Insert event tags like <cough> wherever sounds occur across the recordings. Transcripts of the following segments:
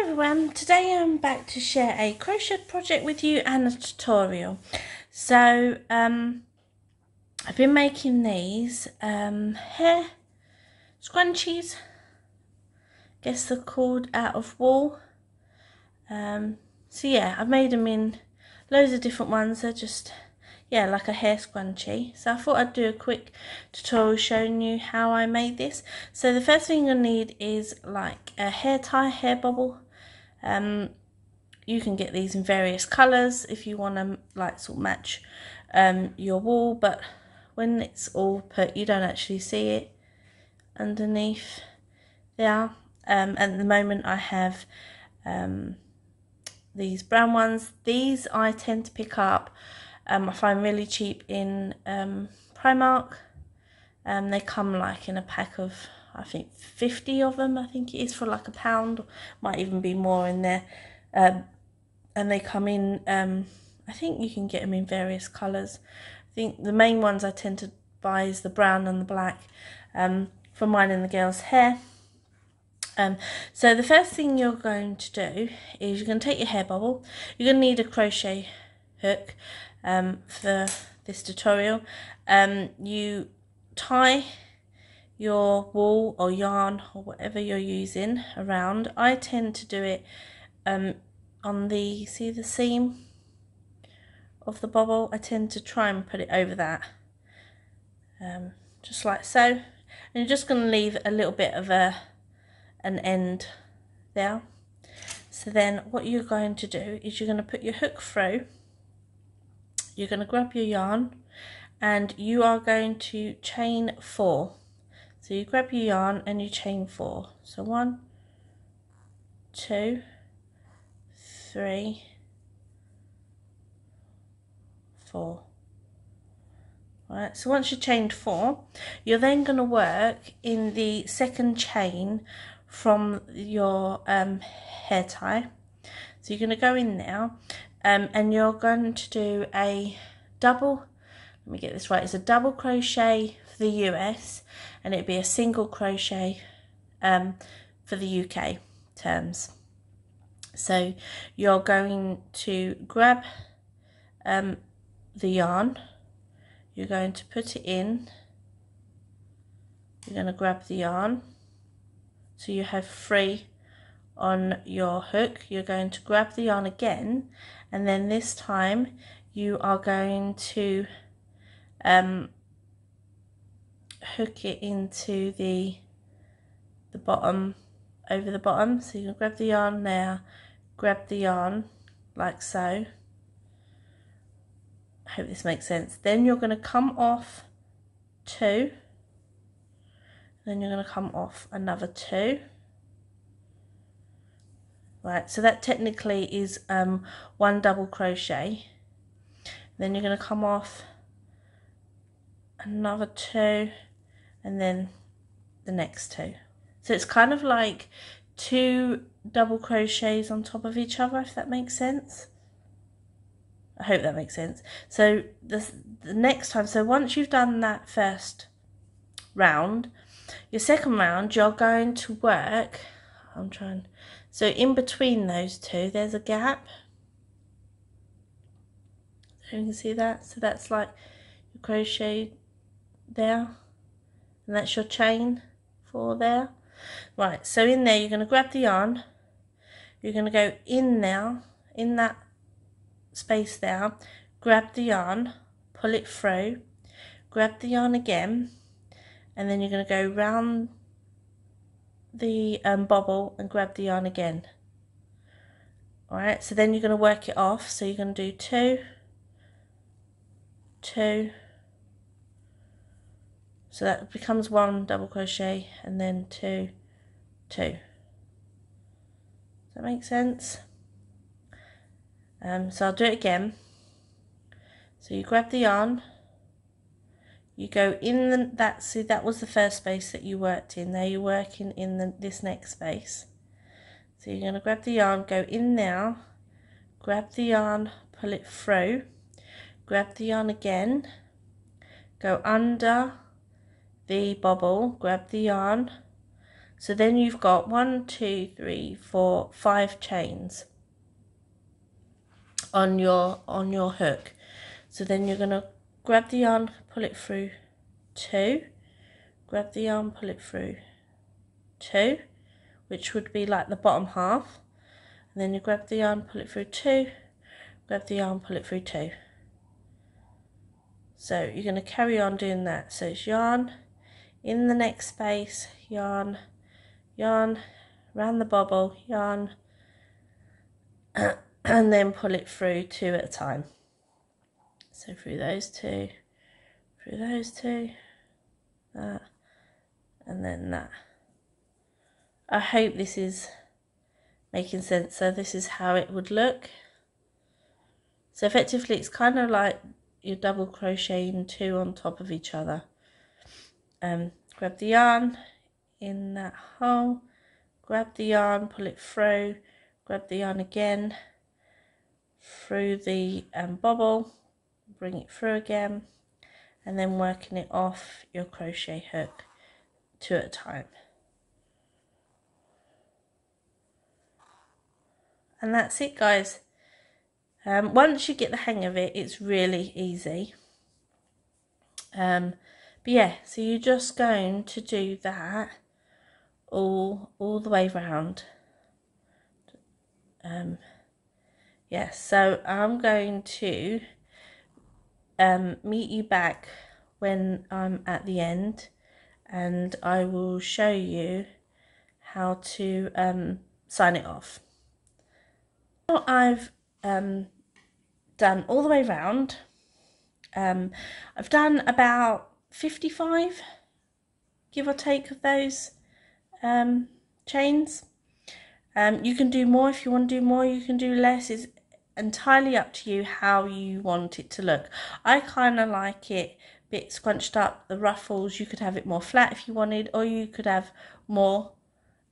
everyone, today I'm back to share a crochet project with you and a tutorial. So, um, I've been making these um, hair scrunchies, guess they're called out of wool. Um, so yeah, I've made them in loads of different ones, they're just, yeah, like a hair scrunchie. So I thought I'd do a quick tutorial showing you how I made this. So the first thing you'll need is like a hair tie, hair bobble, um, you can get these in various colours if you want to like sort of match um, your wall, but when it's all put, you don't actually see it underneath there. Um, at the moment, I have um, these brown ones. These I tend to pick up. Um, I find really cheap in um, Primark. Um, they come like in a pack of I think 50 of them I think it is for like a pound might even be more in there. Um, and they come in um, I think you can get them in various colours. I think the main ones I tend to buy is the brown and the black um, for mine and the girls hair. Um, so the first thing you're going to do is you're going to take your hair bobble. You're going to need a crochet hook um, for this tutorial. Um, you tie your wool or yarn or whatever you're using around. I tend to do it um, on the, see the seam of the bobble? I tend to try and put it over that, um, just like so. And you're just going to leave a little bit of a an end there. So then what you're going to do is you're going to put your hook through, you're going to grab your yarn and you are going to chain four so you grab your yarn and you chain four. So one, two, three, four. Right, so once you've chained four, you're then going to work in the second chain from your um, hair tie. So you're going to go in now um, and you're going to do a double, let me get this right, it's a double crochet the US and it'd be a single crochet um, for the UK terms. So you're going to grab um, the yarn, you're going to put it in, you're going to grab the yarn, so you have three on your hook, you're going to grab the yarn again, and then this time you are going to um, hook it into the the bottom over the bottom. So you can grab the yarn there. Grab the yarn like so. I hope this makes sense. Then you're going to come off two. Then you're going to come off another two. Right so that technically is um, one double crochet. Then you're going to come off another two and then the next two. So it's kind of like two double crochets on top of each other, if that makes sense. I hope that makes sense. So the, the next time, so once you've done that first round, your second round, you're going to work, I'm trying, so in between those two, there's a gap. So you can see that. So that's like crochet there and that's your chain four there. Right so in there you're going to grab the yarn. You're going to go in now in that space there grab the yarn pull it through grab the yarn again and then you're going to go round the um, bobble and grab the yarn again. Alright so then you're going to work it off. So you're going to do two two so that becomes one double crochet and then two two. Does that make sense? Um, so I'll do it again. So you grab the yarn. You go in the, that see that was the first space that you worked in. Now you're working in the, this next space. So you're going to grab the yarn go in now. Grab the yarn pull it through. Grab the yarn again. Go under the bobble, grab the yarn, So then you've got one, two, three, four, five chains on your on your hook. So then you're gonna grab the yarn, pull it through two, grab the yarn, pull it through two, which would be like the bottom half. And then you grab the yarn, pull it through two, grab the yarn, pull it through two. So you're going to carry on doing that. So it's yarn in the next space, yarn, yarn, round the bobble, yarn, <clears throat> and then pull it through two at a time. So through those two, through those two, that, and then that. I hope this is making sense. So this is how it would look. So effectively it's kind of like you're double crocheting two on top of each other. Um, grab the yarn in that hole, grab the yarn, pull it through, grab the yarn again through the um, bobble, bring it through again, and then working it off your crochet hook two at a time. And that's it guys. Um, once you get the hang of it, it's really easy. Um, but yeah, so you're just going to do that all all the way round. Um, yes, yeah, so I'm going to um, meet you back when I'm at the end and I will show you how to um, sign it off. Now I've um, done all the way round. Um, I've done about 55, give or take, of those um, chains. Um, you can do more if you want to do more, you can do less. It's entirely up to you how you want it to look. I kind of like it a bit scrunched up, the ruffles. You could have it more flat if you wanted, or you could have more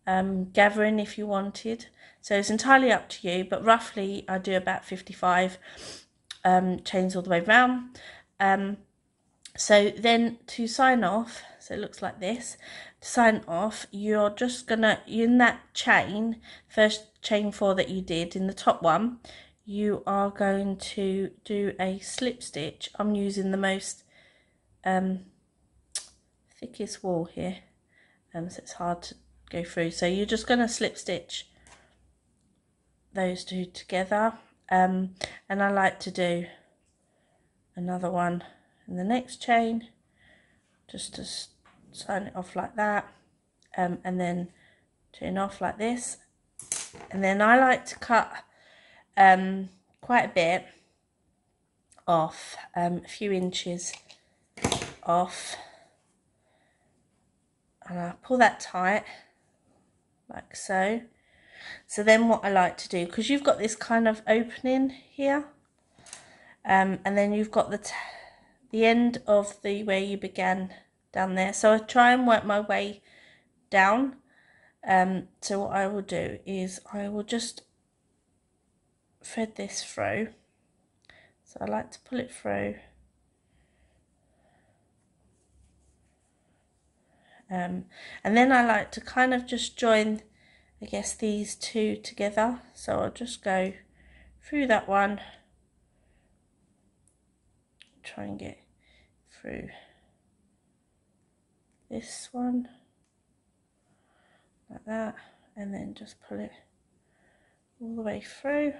um, gathering if you wanted. So it's entirely up to you, but roughly I do about 55 um, chains all the way round. So then to sign off, so it looks like this, to sign off, you're just gonna, in that chain, first chain four that you did, in the top one, you are going to do a slip stitch. I'm using the most um, thickest wool here, um, so it's hard to go through. So you're just to slip stitch those two together um, and I like to do another one the next chain just to sign it off like that um, and then turn off like this. And then I like to cut um, quite a bit off um, a few inches off. And I pull that tight like so. So then what I like to do, because you've got this kind of opening here, um, and then you've got the, the end of the where you began down there. So I try and work my way down. Um, so what I will do is I will just thread this through. So I like to pull it through. Um, and then I like to kind of just join I guess these two together so I'll just go through that one try and get through this one like that and then just pull it all the way through.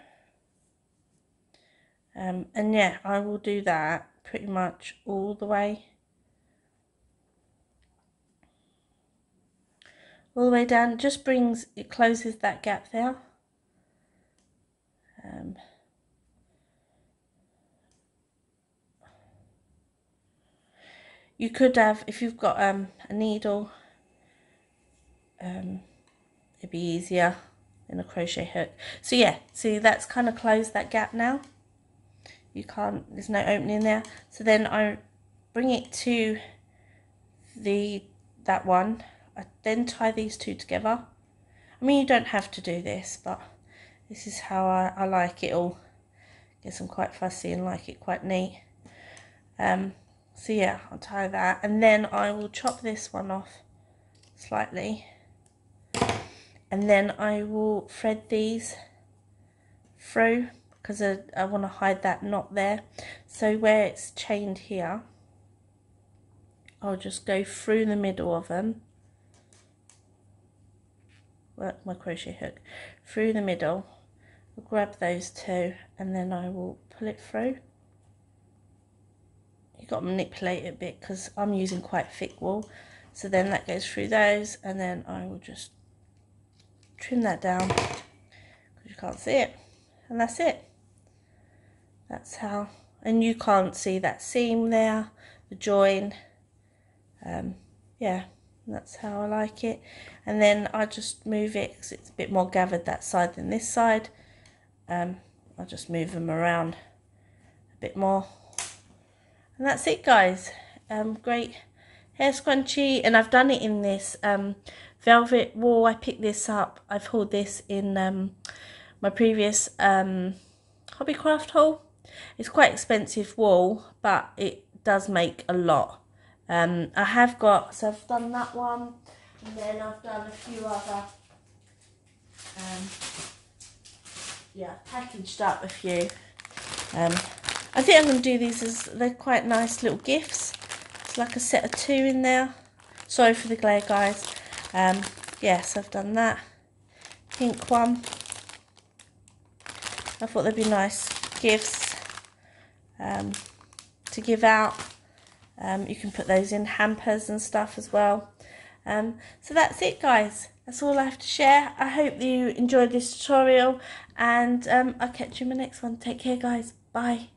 Um, and yeah I will do that pretty much all the way all the way down. Just brings it closes that gap there. Um, you could have if you've got um, a needle um, it'd be easier in a crochet hook so yeah see that's kind of closed that gap now you can't there's no opening there so then I bring it to the that one I then tie these two together. I mean, you don't have to do this, but this is how I, I like it all. Guess I'm quite fussy and like it quite neat. Um, so yeah, I'll tie that. And then I will chop this one off slightly. and then I will thread these through because I, I want to hide that knot there. So where it's chained here I'll just go through the middle of them work my crochet hook? Through the middle. I'll grab those two and then I will pull it through you've got to manipulate it a bit because I'm using quite thick wool. So then that goes through those and then I will just trim that down because you can't see it. And that's it. That's how and you can't see that seam there the join. Um, yeah that's how I like it. And then I just move it because it's a bit more gathered that side than this side. Um, I'll just move them around a bit more and that's it guys. Um, great hair scrunchie. And I've done it in this um, velvet wool. I picked this up. I've hauled this in um, my previous um, Hobbycraft haul. It's quite expensive wool but it does make a lot. Um, I have got, so I've done that one, and then I've done a few other, um, yeah, packaged up a few. I think I'm going to do these as, they're quite nice little gifts. It's like a set of two in there. Sorry for the glare, guys. Um, yes, I've done that. Pink one. I thought they'd be nice gifts um, to give out. Um, you can put those in hampers and stuff as well. Um, so that's it guys. That's all I have to share. I hope you enjoyed this tutorial and um, I'll catch you in my next one. Take care guys. Bye.